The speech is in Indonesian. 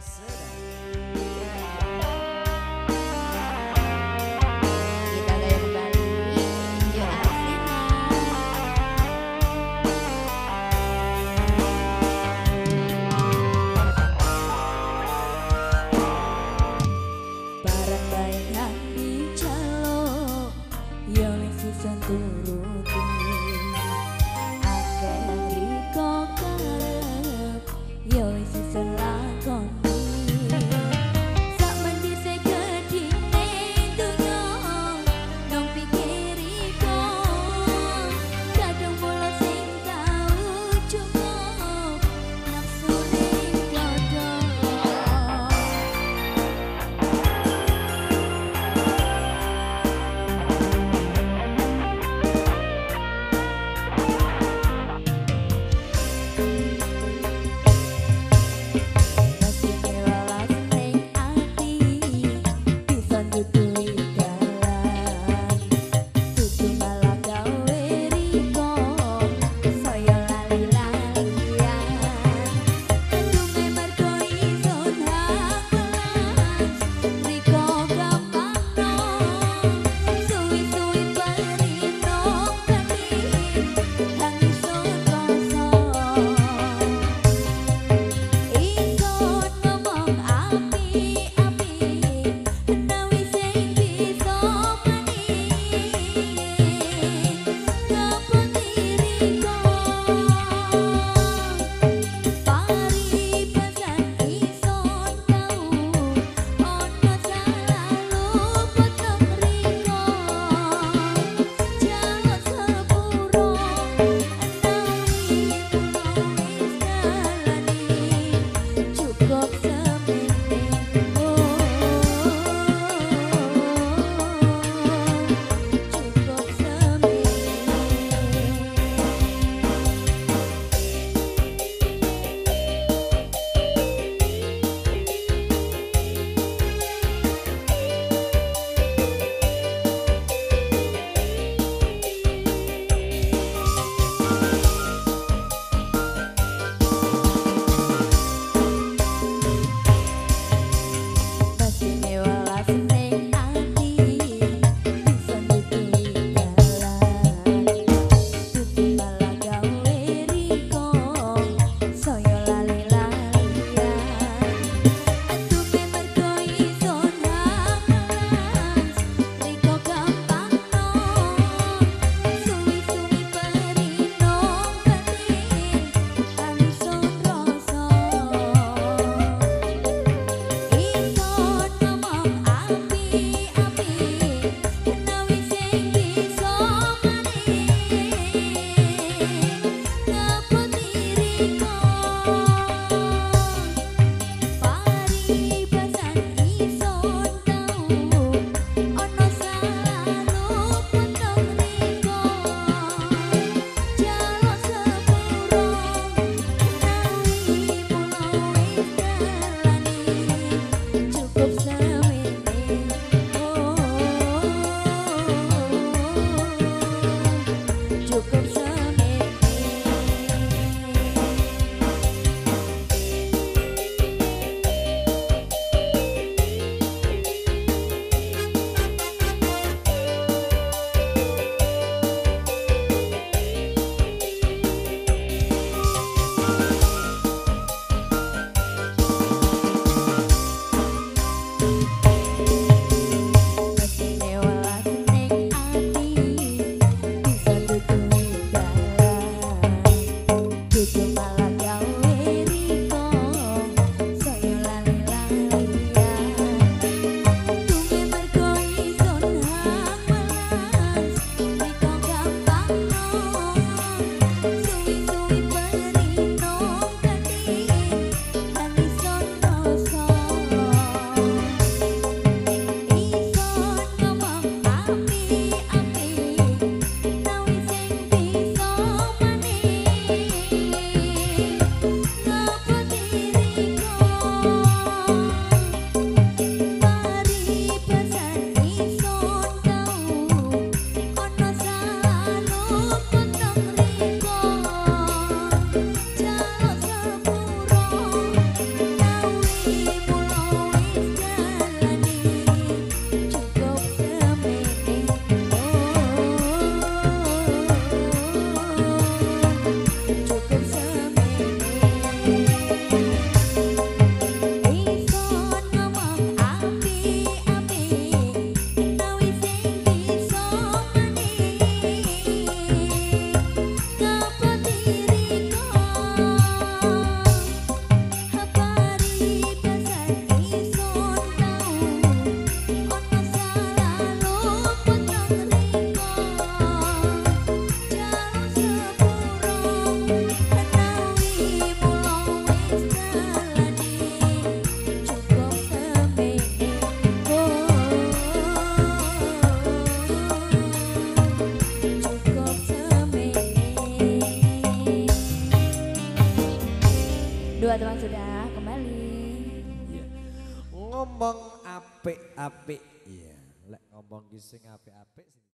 City. dua teman sudah kembali. Ya. Ngomong apik-apik. ya. Lek ngomong gising apik-apik